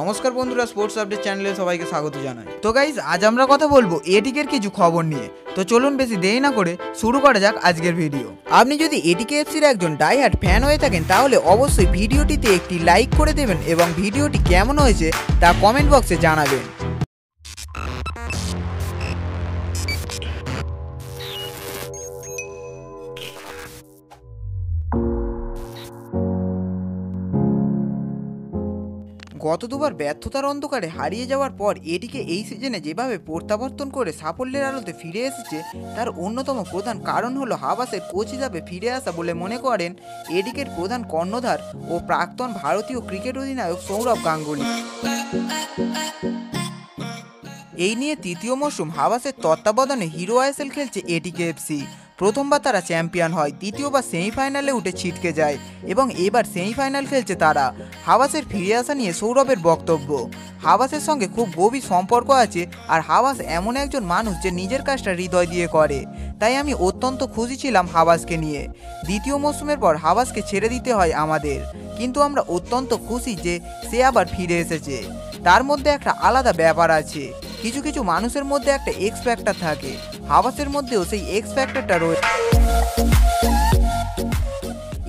নমস্কার বন্ধুরা sports update চ্যানেলে সবাইকে স্বাগত জানাই। তো গাইজ আজ আমরা কথা বলব এটিকের কিছু খবর নিয়ে। তো চলুন বেশি দেরি না করে শুরু করা যাক আজকের ভিডিও আপনি যদি এটিকে এফসির একজন ডাইহার্ট ফ্যান হয়ে থাকেন, তাহলে অবশ্যই ভিডিওটিতে একটি লাইক করে দেবেন এবং ভিডিওটি কেমন হয়েছে তা কমেন্ট বক্সে জানাবেন। গত দুবার ব্যর্থতার অন্ধকারে হারিয়ে যাওয়ার পর এটিকে এই সিজনে যেভাবে প্রত্যাবর্তন করে সাফল্যের আলোতে ফিরে এসেছে, তার অন্যতম প্রধান কারণ হলো হাবাসের কোচ হিসাবে ফিরে আসা বলে মনে করেন এডিকের প্রধান কর্ণধার ও প্রাক্তন ভারতীয় ক্রিকেট অধিনায়ক সৌরভ গাঙ্গুলি। এই নিয়ে তৃতীয় মরশুম হাবাসের তত্ত্বাবধানে হিরো আইএসএল খেলছে এটিকে এফসি প্রথমবার তারা চ্যাম্পিয়ন হয়, দ্বিতীয়বার সেমিফাইনালে উঠে ছিটকে যায় এবং এবার সেমিফাইনাল খেলছে তারা। হাওয়াসের ফিরে আসা নিয়ে সৌরভের বক্তব্য। হাওয়াসের সঙ্গে খুব গভীর সম্পর্ক আছে আর হাওয়াস এমন একজন মানুষ যে নিজের কাজটা হৃদয় দিয়ে করে। তাই আমি অত্যন্ত খুশি ছিলাম হাওয়াসকে নিয়ে। দ্বিতীয় মৌসুমের পর হাওয়াসকে ছেড়ে দিতে হয় আমাদের। কিন্তু আমরা অত্যন্ত খুশি যে সে আবার ফিরে এসেছে। তার মধ্যে একটা আলাদা ব্যাপার আছে। কিছু কিছু মানুষের মধ্যে একটা এক্স ফ্যাক্টর থাকে। হাওয়াসের মধ্যেও সেই এক্স ফ্যাক্টরটা রয়েছে।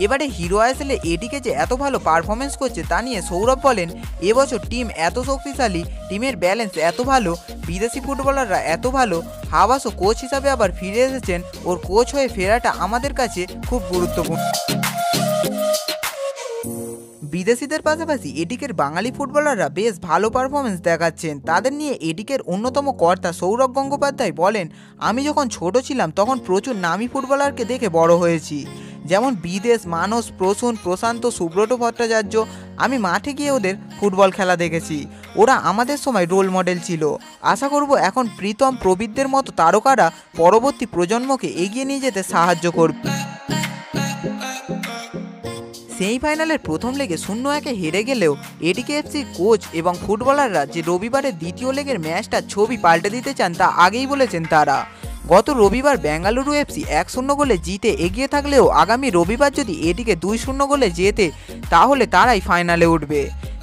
এবারে হিরো আইএসএলে এটিকে যে এত ভালো পারফরমেন্স করছে তা নিয়ে সৌরভ বলেন এবছর টিম এত শক্তিশালী টিমের ব্যালেন্স এত ভালো, বিদেশি ফুটবলাররা এত ভালো হাওয়াসও কোচ হিসাবে আবার ফিরে এসেছেন। ওর কোচ হয়ে ফেরাটা আমাদের কাছে খুব গুরুত্বপূর্ণ। বিদেশিদের পাশাপাশি এটিকের বাঙালি ফুটবলাররা বেশ ভালো পারফরমেন্স দেখাচ্ছেন। তাদের নিয়ে এটিকের অন্যতম কর্তা সৌরভ গঙ্গোপাধ্যায় বলেন, আমি যখন ছোট ছিলাম তখন প্রচুর নামী ফুটবলারকে দেখে বড় হয়েছি। যেমন বিদেশ মানস প্রসূন, প্রশান্ত, সুব্রত ভট্টাচার্য। আমি মাঠে গিয়ে ওদের ফুটবল খেলা দেখেছি। ওরা আমাদের সময় রোল মডেল ছিল। আশা করব এখন প্রীতম প্রবীরদের মতো তারকারা পরবর্তী প্রজন্মকে এগিয়ে নিয়ে যেতে সাহায্য করবে। সেমিফাইনালের প্রথম লেগে শূন্য একে হেরে গেলেও এটিকে এফসির কোচ এবং ফুটবলাররা যে রবিবারের দ্বিতীয় লেগের ম্যাচটা ছবি পাল্টে দিতে চান তা আগেই বলেছেন তারা। গত রবিবার বেঙ্গালুরু এফসি এক শূন্য গোলে জিতে এগিয়ে থাকলেও আগামী রবিবার যদি এটিকে দুই শূন্য গোলে জেতে, তাহলে তারাই ফাইনালে উঠবে।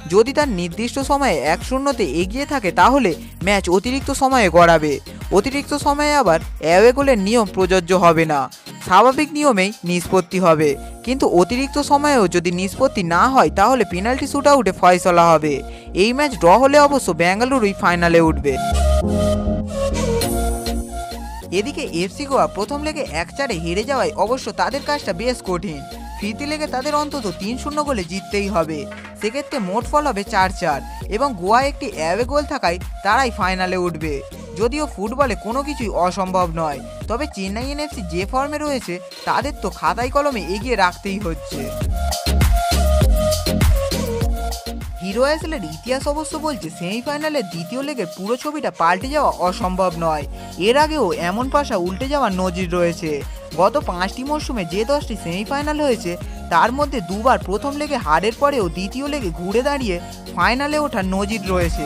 যদি তার নির্দিষ্ট সময়ে এক শূন্যতে এগিয়ে থাকে, তাহলে ম্যাচ অতিরিক্ত সময়ে গড়াবে। অতিরিক্ত সময়ে আবার অ্যাওয়ে গোলের নিয়ম প্রযোজ্য হবে না। স্বাভাবিক নিয়মেই নিষ্পত্তি হবে। কিন্তু অতিরিক্ত সময়েও যদি নিষ্পত্তি না হয়, তাহলে পেনাল্টি শুট আউটে ফয়সলা হবে। এই ম্যাচ ড্র হলে অবশ্য বেঙ্গালুরুই ফাইনালে উঠবে। এদিকে এফসি গোয়া প্রথম লেগে এক চারে হেরে যাওয়ায় অবশ্য তাদের কাজটা বেশ কঠিন। ফিরতি লেগে তাদের অন্তত তিন শূন্য গোলে জিততেই হবে। সেক্ষেত্রে মোট ফল হবে চার চার এবং গোয়া একটি অ্যাওয়ে গোল থাকায় তারাই ফাইনালে উঠবে। যদিও ফুটবলে কোনো কিছুই অসম্ভব নয়, তবে চেন্নাই এনএফসি যে ফর্মে রয়েছে, তাদের তো খাতায় কলমে এগিয়ে রাখতেই হচ্ছে। হিরো আইএসএলের ইতিহাস অবশ্য বলছে সেমিফাইনালের দ্বিতীয় লেগের পুরো ছবিটা পাল্টে যাওয়া অসম্ভব নয়। এর আগেও এমন পাশা উল্টে যাওয়ার নজির রয়েছে। গত পাঁচটি মরশুমে যে দশটি সেমিফাইনাল হয়েছে, তার মধ্যে দুবার প্রথম লেগে হারের পরেও দ্বিতীয় লেগে ঘুরে দাঁড়িয়ে ফাইনালে ওঠার নজির রয়েছে।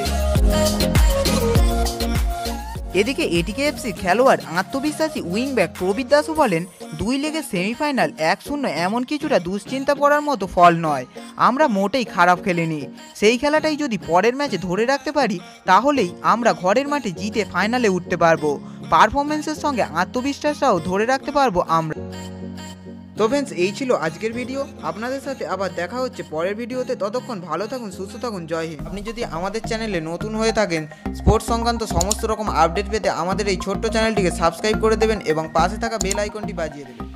এদিকে এটিকে এফসি খেলোয়াড় আত্মবিশ্বাসী উইংব্যাক প্রবীর দাসও বলেন, দুই লেগে সেমিফাইনাল এক শূন্য এমন কিছুটা দুশ্চিন্তা করার মতো ফল নয়। আমরা মোটেই খারাপ খেলিনি। সেই খেলাটাই যদি পরের ম্যাচে ধরে রাখতে পারি, তাহলেই আমরা ঘরের মাঠে জিতে ফাইনালে উঠতে পারব। পারফরমেন্সের সঙ্গে আত্মবিশ্বাসটাও ধরে রাখতে পারব আমরা। তো ফ্রেন্ডস এই ছিল আজকের ভিডিও আপনাদের সাথে আবার দেখা হচ্ছে পরের ভিডিওতে ততক্ষণ ভালো থাকুন, সুস্থ থাকুন, জয় হিন্দ। আপনি যদি আমাদের চ্যানেলে নতুন হয়ে থাকেন স্পোর্টস সংক্রান্ত সমস্ত রকম আপডেট পেতে আমাদের এই ছোট্ট চ্যানেলটিকে সাবস্ক্রাইব করে দেবেন এবং পাশে থাকা বেল আইকনটি বাজিয়ে দেবেন।